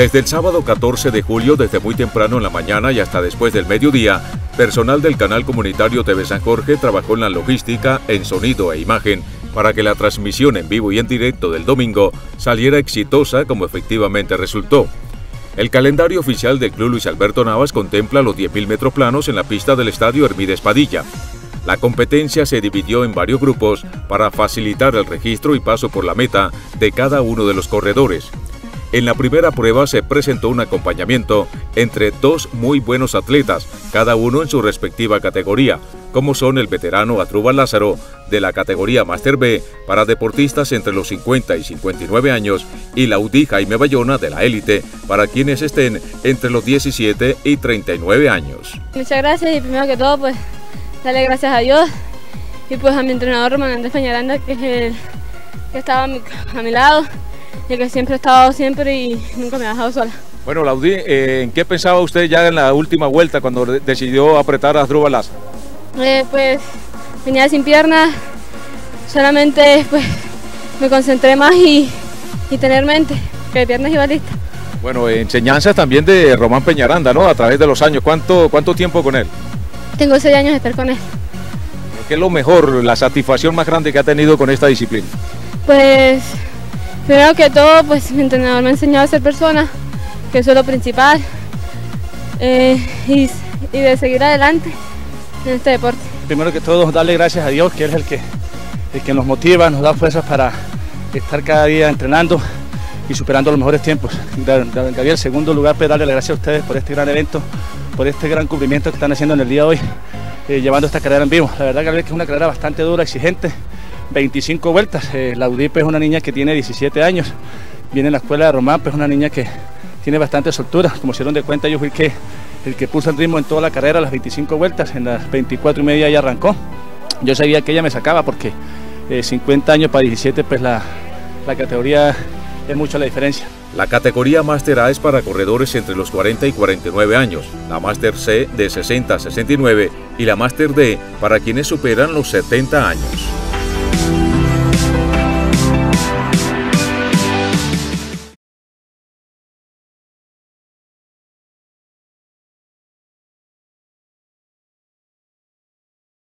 Desde el sábado 14 de julio, desde muy temprano en la mañana y hasta después del mediodía, personal del canal comunitario TV San Jorge trabajó en la logística, en sonido e imagen, para que la transmisión en vivo y en directo del domingo saliera exitosa como efectivamente resultó. El calendario oficial del Club Luis Alberto Navas contempla los 10.000 metros planos en la pista del Estadio Hermídez Padilla. La competencia se dividió en varios grupos para facilitar el registro y paso por la meta de cada uno de los corredores. En la primera prueba se presentó un acompañamiento entre dos muy buenos atletas, cada uno en su respectiva categoría, como son el veterano Atrúbal Lázaro de la categoría Master B para deportistas entre los 50 y 59 años y la UDI Jaime Bayona de la élite para quienes estén entre los 17 y 39 años. Muchas gracias y primero que todo pues darle gracias a Dios y pues a mi entrenador Román Andrés Peñaranda que es el que estaba a mi lado y que siempre ha estado siempre y nunca me ha dejado sola. Bueno, Laudí, eh, ¿en qué pensaba usted ya en la última vuelta cuando decidió apretar a Asdrúbal? Eh, pues venía sin piernas, solamente pues me concentré más y, y tener mente, que de piernas iba lista. Bueno, enseñanzas también de Román Peñaranda, ¿no? A través de los años. ¿Cuánto, cuánto tiempo con él? Tengo seis años de estar con él. ¿Qué es lo mejor, la satisfacción más grande que ha tenido con esta disciplina? Pues, primero que todo, pues mi entrenador me ha enseñado a ser persona, que eso es lo principal, eh, y, y de seguir adelante en este deporte. Primero que todo, darle gracias a Dios, que es el que, el que nos motiva, nos da fuerzas para estar cada día entrenando y superando los mejores tiempos. Gabriel, segundo lugar, pues darle las gracias a ustedes por este gran evento, por este gran cumplimiento que están haciendo en el día de hoy, eh, llevando esta carrera en vivo. La verdad, Gabriel, que es una carrera bastante dura, exigente, 25 vueltas. Eh, la UDIP es una niña que tiene 17 años, viene en la escuela de Román, pues es una niña que tiene bastante soltura. Como se dieron de cuenta, yo fui el que, el que puso el ritmo en toda la carrera, las 25 vueltas, en las 24 y media ya arrancó. Yo sabía que ella me sacaba porque eh, 50 años para 17, pues la, la categoría es mucho la diferencia. La categoría Master A es para corredores entre los 40 y 49 años, la Master C de 60 a 69 y la Master D para quienes superan los 70 años.